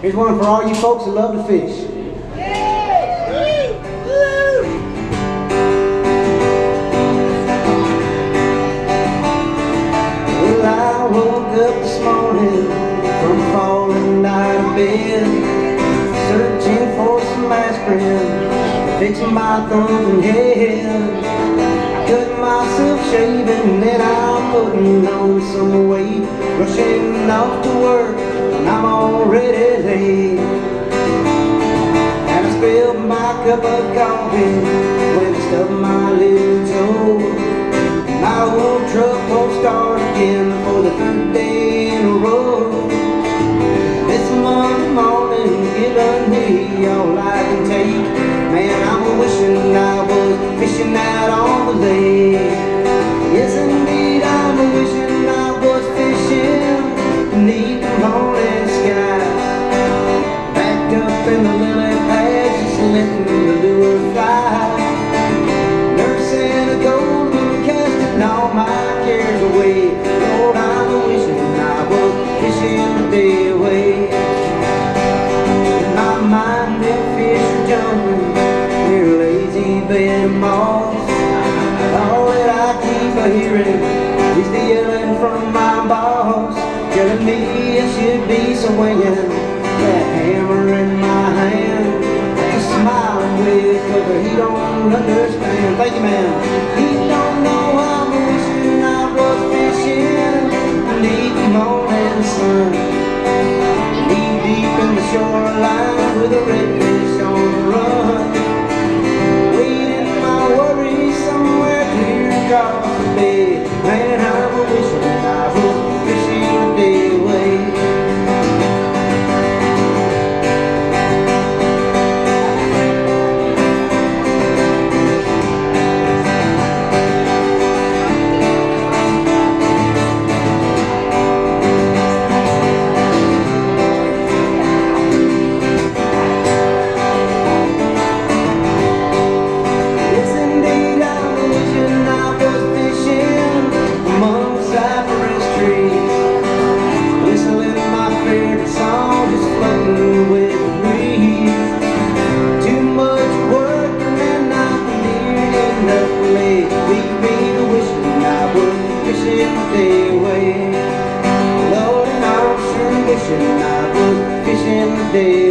Here's one for all you folks that love to fish. Well, I woke up this morning from falling out of bed, searching for some aspirin, fixing my thumbs and head. I cut myself shaving, then I'm putting on some weight, rushing off to work, and I'm already late. And I spilled my cup of coffee when I stubbed my little toe. My old truck won't start again for the third day in a row. This Monday morning giving me all I can the lure fly. Nursing a golden casting all my cares away. Lord, I'm I was fishing the day away. In my mind, them fish are jumping, lazy bed moths. All that I keep a hearing is the yelling from my boss, telling me I should be swinging that hammer sun. Knee deep in the shoreline with a redfish fishing the day away. Lord, and wishing I was fishing the day